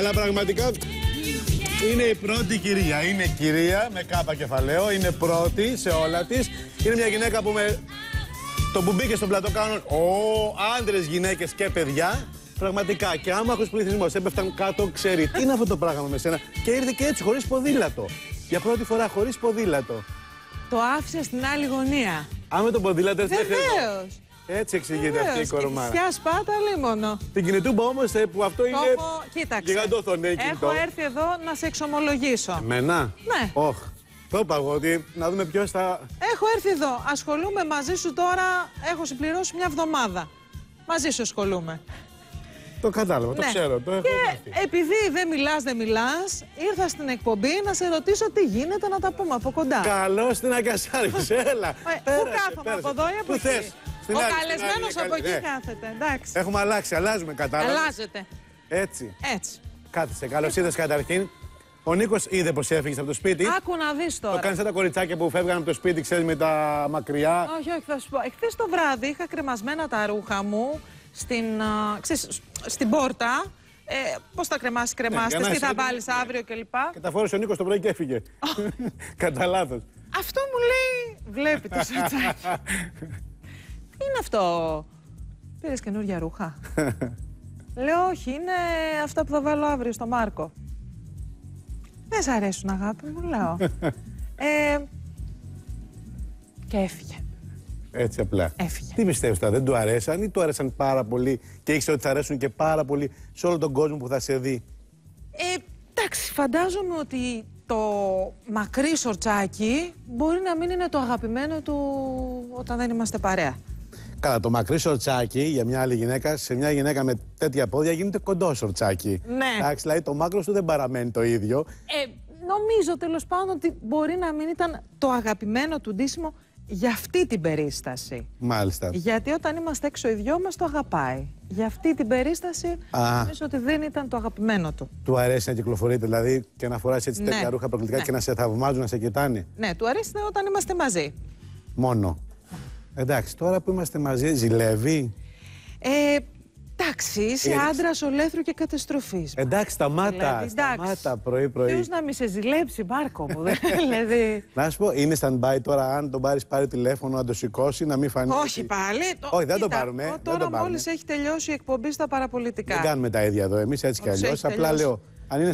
Αλλά πραγματικά είναι η πρώτη κυρία. Είναι κυρία με κάπα κεφαλαίο. Είναι πρώτη σε όλα της. Είναι μια γυναίκα που με το που μπήκε στον πλατό κάνουν ο άντρες, γυναίκες και παιδιά. Πραγματικά και άμαχο πληθυσμός έπεφταν κάτω, ξέρει τι είναι αυτό το πράγμα με σένα. Και ήρθε και έτσι, χωρίς ποδήλατο. Για πρώτη φορά χωρίς ποδήλατο. Το άφησε στην άλλη γωνία. Αν με το ποδήλατο έτσι δεν θέλω. Βεβαίως. Έτσι εξηγείται αυτή η κορομάρα. Ποια σπάτα λίμωνο. Την κινητούμπα όμως που αυτό Το είναι. έχω, κοίταξε. Γιγαντόθωνη κινητό. Έχω έρθει εδώ να σε εξομολογήσω. Εμένα; Ναι. Όχ. Το είπα εγώ ότι να δούμε ποιος θα. Έχω έρθει εδώ. Ασχολούμαι μαζί σου τώρα. Έχω συμπληρώσει μια εβδομάδα. Μαζί σου ασχολούμαι. Το κατάλαβα, το Ναι. ξέρω. Το έχω Και μάθει. επειδή δεν μιλάς, δεν μιλάς, ήρθα στην εκπομπή να σε ρωτήσω τι γίνεται να τα πούμε από κοντά. Καλώς την αγκασάρι, έλα. Ε, Πού Πέρασε, κάθομαι, πέρασε. από εδώ ή από Πού εκεί; Θες; Στην Ο άλλη, στην καλεσμένος άλλη, από καλή- εκεί ναι. κάθεται. Εντάξει. Έχουμε αλλάξει, αλλάζουμε, κατάλαβα. Αλλάζεται. Έτσι. Έτσι. Κάθισε. Καλώς ήρθε καταρχήν. Ο Νίκος είδε πως έφυγες από το σπίτι. Άκου να δεις Το τώρα. κάνεις σαν τα κοριτσάκια που φεύγαν από το σπίτι, ξέρεις με τα μακριά. Όχι, όχι, θα σου πω. Εχθές το βράδυ είχα κρεμασμένα τα ρούχα μου στην, α, ξέρεις, στην πόρτα. Ε, Πώς θα κρεμάσει, κρεμάστε, για να τι θα είσαι βάλεις έτοιμη. αύριο κλπ. Και τα φόρεσε ο Νίκος το πρωί και έφυγε. Κατά λάθος. Αυτό μου λέει. Βλέπεις το σοτσάκι. Τι είναι αυτό. Πήρες καινούργια ρούχα. Λέω, όχι, είναι αυτά που θα βάλω αύριο στο Μάρκο. Δεν σ' αρέσουν, αγάπη μου, λέω. ε, και έφυγε. Έτσι απλά. Έφυγε. Τι πιστεύεις τώρα, δεν του αρέσαν ή του άρεσαν πάρα πολύ και ήξερε ότι θα αρέσουν και πάρα πολύ σε όλο τον κόσμο που θα σε δει; Ε, εντάξει, φαντάζομαι ότι το μακρύ σορτσάκι μπορεί να μην είναι το αγαπημένο του όταν δεν είμαστε παρέα. Καλά, το μακρύ σορτσάκι για μια άλλη γυναίκα, σε μια γυναίκα με τέτοια πόδια γίνεται κοντό σορτσάκι. Ναι. Εντάξει, δηλαδή το μάκρος του δεν παραμένει το ίδιο. Ε, νομίζω τέλος πάντων ότι μπορεί να μην ήταν το αγαπημένο του ντύσιμο για αυτή την περίσταση. Μάλιστα. Γιατί όταν είμαστε έξω οι δυο μας το αγαπάει. Για αυτή την περίσταση Α. νομίζω ότι δεν ήταν το αγαπημένο του. Του αρέσει να κυκλοφορείτε δηλαδή και να φοράς έτσι Ναι. τέτοια ρούχα προκλητικά Ναι. και να σε θαυμάζουν, να σε κοιτάνε. Ναι, του αρέσει όταν είμαστε μαζί. Μόνο. Εντάξει, τώρα που είμαστε μαζί, ζηλεύει; Ε, εντάξει, είσαι Ε, άντρας ολέθρου και καταστροφής. Εντάξει, σταμάτα. Δηλαδή, εντάξει. σταμάτα πρωί-πρωί. Ποιος να μη σε ζηλέψει, Μάρκο μου. δεν- δηλαδή. Να σου πω, είναι stand-by τώρα αν τον πάρεις πάρει τηλέφωνο να το σηκώσει, να μην φανεί. Όχι ότι- πάλι. Το- Όχι, δεν το κοίτα, πάρουμε, ο- δεν Τώρα το πάρουμε. μόλις έχει τελειώσει η εκπομπή στα παραπολιτικά. Δεν κάνουμε τα ίδια εδώ εμείς έτσι κι Όντως αλλιώς. έχει Απλά τελειώσει. λέω, αν είναι